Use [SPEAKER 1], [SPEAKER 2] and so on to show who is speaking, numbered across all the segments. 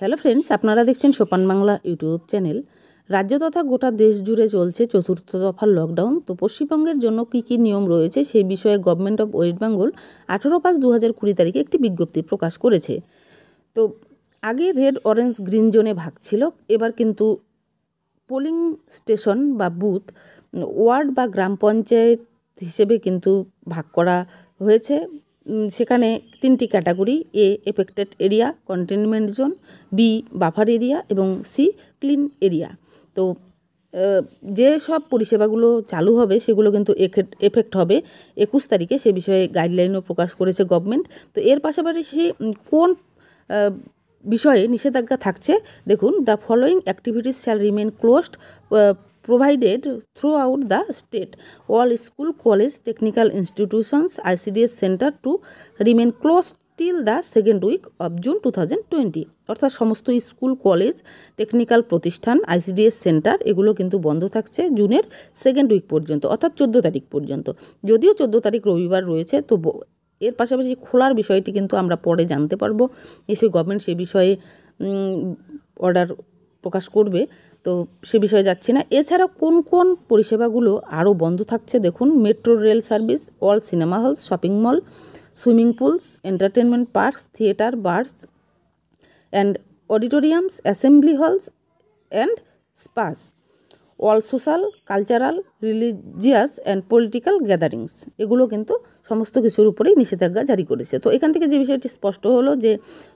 [SPEAKER 1] Hello friends আপনারা দেখছেন সোপান বাংলা ইউটিউব চ্যানেল। রাজ্য তথা গোটা দেশ জুড়ে চলছে চতুর্থ দফার লকডাউন তো পশ্চিমবঙ্গের জন্য কী কী নিয়ম রয়েছে সেই বিষয়ে গভর্নমেন্ট অফ ওয়েস্ট বেঙ্গল আঠেরো পাঁচ দু হাজার কুড়ি তারিখে একটি বিজ্ঞপ্তি প্রকাশ করেছে। তো আগে রেড অরেঞ্জ গ্রিন জোনে ভাগ ছিল। এবার কিন্তু পোলিং স্টেশন বা বুথ ওয়ার্ড বা গ্রাম পঞ্চায়েত হিসেবে কিন্তু ভাগ করা হয়েছে। সেখানে তিনটি category A affected area containment zone B buffer area এবং সি ক্লিন এরিয়া তো যে সব পরিষেবাগুলো চালু হবে, সেগুলো কিন্তু এফেক্ট হবে একুশ তারিখে। সে বিষয়ে গাইডলাইনও প্রকাশ করেছে গভর্নমেন্ট তো, এর পাশাপাশি কোন বিষয়ে নিষেধাজ্ঞা থাকছে? দেখুন the following activities shall remain closed throughout the state all school college technical institutions ICDS centre to remain close till the second week of June two thousand twenty অর্থাৎ সমস্ত স্কুল কলেজ টেকনিক্যাল প্রতিষ্ঠান ICDS centre এগুলো কিন্তু বন্ধ থাকছে জুনের second week পর্যন্ত, অর্থাৎ চোদ্দ তারিখ পর্যন্ত। যদিও চোদ্দ তারিখ রবিবার রয়েছে, তো এর পাশাপাশি খোলার বিষয়টি কিন্তু আমরা পরে জানতে পারব। নিশ্চয়ই গভর্নমেন্ট সে বিষয়ে অর্ডার প্রকাশ করবে। তো সে বিষয়ে যাচ্ছি না। এছাড়া কোন কোন পরিষেবাগুলো আরও বন্ধ থাকছে দেখুন, metro rail service, all cinema hall, shopping mall, swimming pools entertainment parks, theatre, bars, and auditoriums, assembly halls, and spas. All social, cultural, religious and political gatherings. এগুলো কিন্তু সমস্ত কিছুর উপরেই নিষেধাজ্ঞা জারি করেছে। তো এখান থেকে যে বিষয়টি স্পষ্ট হলো যে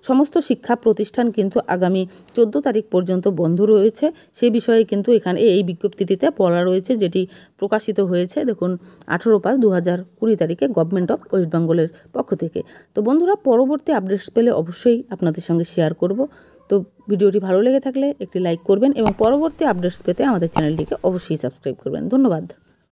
[SPEAKER 1] সমস্ত শিক্ষা প্রতিষ্ঠান কিন্তু আগামী চোদ্দ তারিখ পর্যন্ত বন্ধ রয়েছে। সে বিষয়ে কিন্তু এখানে এই বিজ্ঞপ্তিটিতে বলা রয়েছে যেটি প্রকাশিত হয়েছে, দেখুন, আঠেরো পাঁচ দু হাজার কুড়ি তারিখে গভর্নমেন্ট অফ ওয়েস্ট বেঙ্গলের পক্ষ থেকে। তো বন্ধুরা, পরবর্তী আপডেটস পেলে অবশ্যই আপনাদের সঙ্গে শেয়ার করব। তো ভিডিওটি ভালো লেগে থাকলে একটি লাইক করবেন এবং পরবর্তী আপডেটস পেতে আমাদের চ্যানেলটিকে অবশ্যই সাবস্ক্রাইব করবেন। ধন্যবাদ।